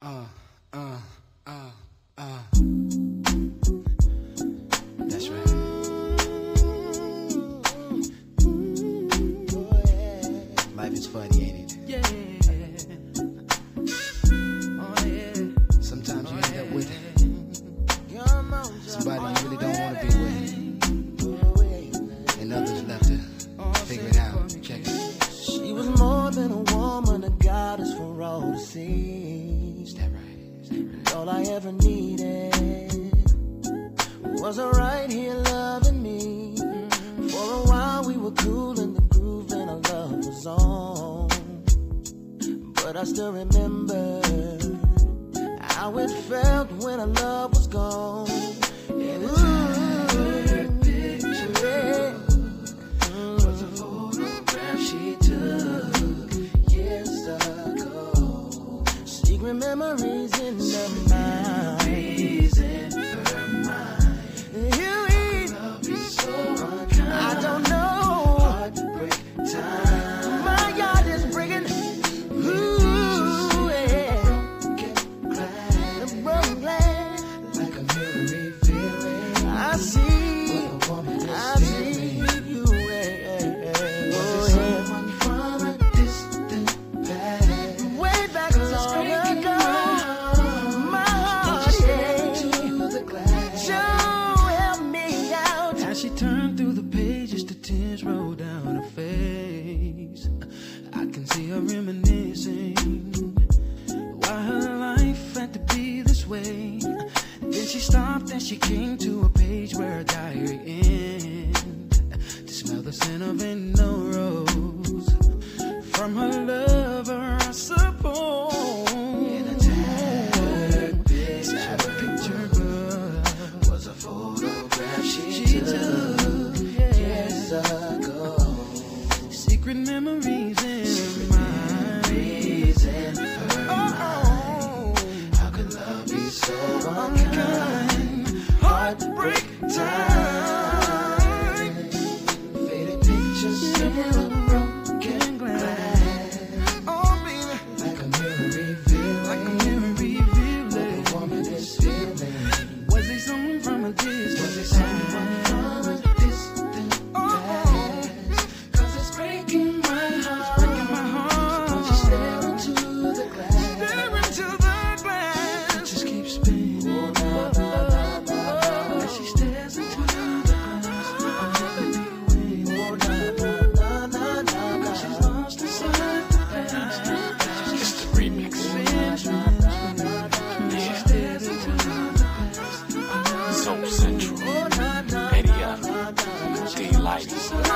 Uh, uh, uh, uh. That's right. Life is funny, ain't it? Yeah. Oh yeah. Sometimes you end up with somebody you really don't want to be with, and others left to figure it out. Check it. She was more than a woman, a goddess for all to see. Is right? Right? All I ever needed was her right here loving me. For a while we were cool in the groove and our love was on. But I still remember how it felt when our love was gone. Secret memories in the mind. away. Then she stopped and she came to a page where a diary ends. To smell the scent of an rose from her lover, I suppose. In a picture, a picture book was a photograph she, she took, took years ago. Secret memories. heartbreak time. Faded pictures, similar. Just.